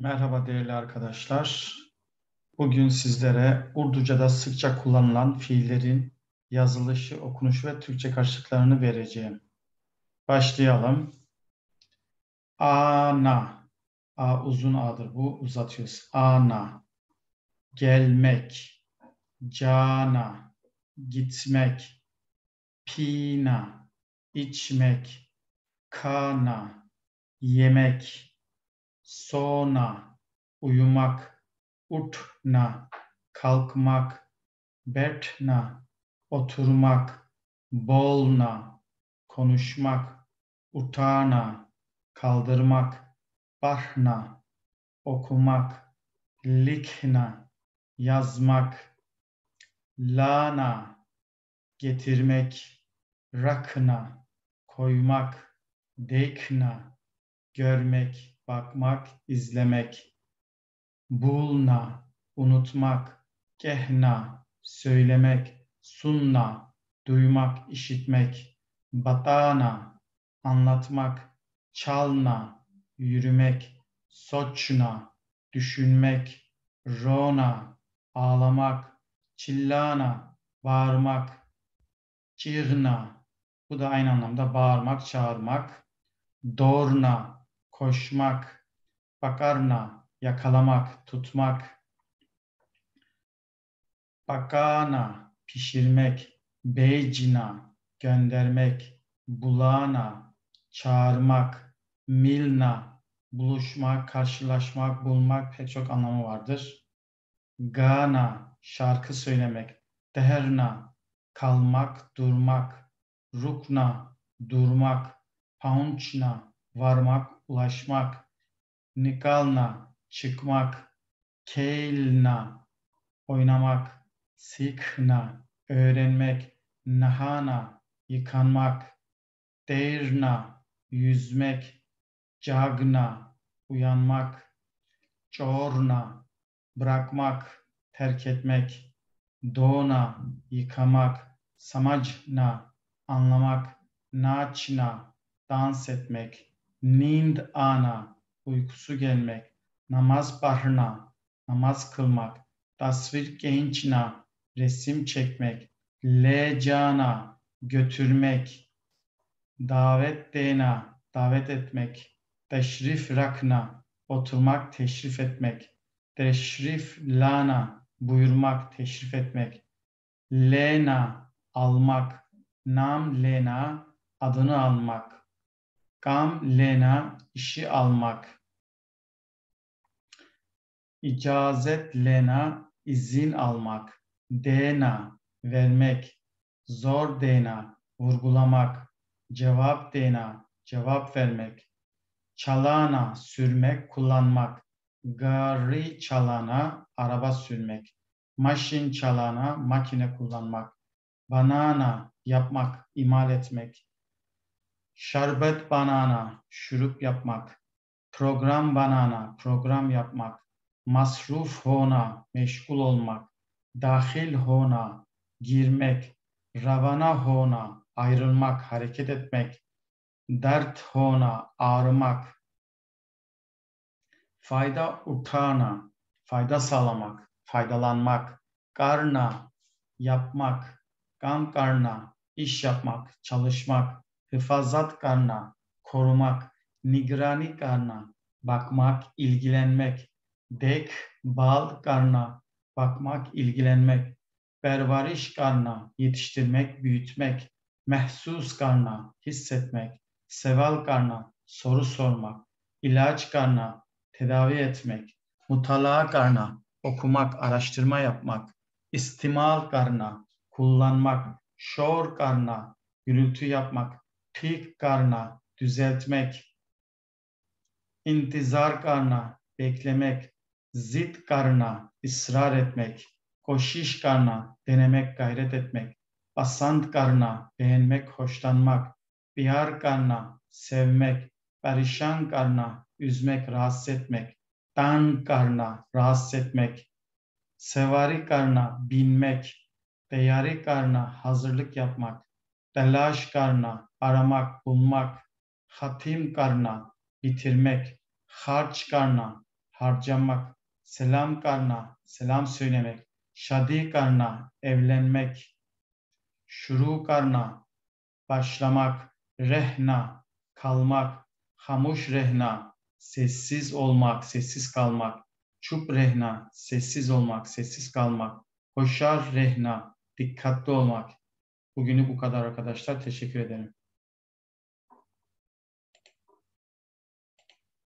Merhaba değerli arkadaşlar. Bugün sizlere Urduca'da sıkça kullanılan fiillerin yazılışı, okunuşu ve Türkçe karşılıklarını vereceğim. Başlayalım. Ana. A uzun A'dır bu. Uzatıyoruz. Ana. Gelmek. Cana. Gitmek. Pina. içmek. Kana. Yemek sona, uyumak, utna, kalkmak, betna, oturmak, bolna, konuşmak, utana, kaldırmak, bahna, okumak, likna, yazmak, lana, getirmek, rakna, koymak, dekna, görmek, bakmak, izlemek. Bulna, unutmak. Kehna, söylemek. Sunna, duymak, işitmek. Batana, anlatmak. Çalna, yürümek. Soçna, düşünmek. Rona, ağlamak. Çillana, bağırmak. Çirna, bu da aynı anlamda bağırmak, çağırmak. Dorna, koşmak, bakarna, yakalamak, tutmak, bakana, pişirmek, beycina, göndermek, bulana, çağırmak, milna, buluşmak, karşılaşmak, bulmak pek çok anlamı vardır. Gana, şarkı söylemek, teherna, kalmak, durmak, rukna, durmak, paunçna, varmak, ulaşmak, nikalna, çıkmak, keilna, oynamak, sikna, öğrenmek, nahana, yıkanmak, deirna, yüzmek, cagna, uyanmak, çorna, bırakmak, terk etmek, dona, yıkamak, samajna, anlamak, naçna, dans etmek, Nind ana, uykusu gelmek, namaz bahrına, namaz kılmak, tasvir gençna, resim çekmek, lecana, götürmek, davet dena, davet etmek, teşrif rakna, oturmak, teşrif etmek, teşrif lana, buyurmak, teşrif etmek, lena, almak, nam lena, adını almak, Gam lena işi almak. İcazet lena izin almak. Dena vermek. Zor dena vurgulamak. Cevap dena cevap vermek. Çalana sürmek, kullanmak. Gari çalana araba sürmek. Maşin çalana makine kullanmak. Banana yapmak, imal etmek Şerbet banana, şurup yapmak. Program banana, program yapmak. Masruf hona, meşgul olmak. Dahil hona, girmek. Ravana hona, ayrılmak, hareket etmek. Dert hona, ağrımak. Fayda utana, fayda sağlamak, faydalanmak. Karna, yapmak. Gam karna, iş yapmak, çalışmak hıfazat karna, korumak, nigrani karna, bakmak, ilgilenmek, dek, bal karna, bakmak, ilgilenmek, pervariş karna, yetiştirmek, büyütmek, mehsus karna, hissetmek, seval karna, soru sormak, ilaç karna, tedavi etmek, mutala karna, okumak, araştırma yapmak, istimal karna, kullanmak, şor karna, gürültü yapmak, pik karna, düzeltmek, intizar karna, beklemek, zit karna, ısrar etmek, koşiş karna, denemek, gayret etmek, basant karna, beğenmek, hoşlanmak, bihar karna, sevmek, perişan karna, üzmek, rahatsız etmek, tan karna, rahatsız etmek, sevari karna, binmek, teyari karna, hazırlık yapmak, telaş karna, aramak, bulmak, hatim karna, bitirmek, harç karna, harcamak, selam karna, selam söylemek, şadi karna, evlenmek, şuru karna, başlamak, rehna, kalmak, hamuş rehna, sessiz olmak, sessiz kalmak, çup rehna, sessiz olmak, sessiz kalmak, hoşar rehna, dikkatli olmak. Bugünü bu kadar arkadaşlar. Teşekkür ederim.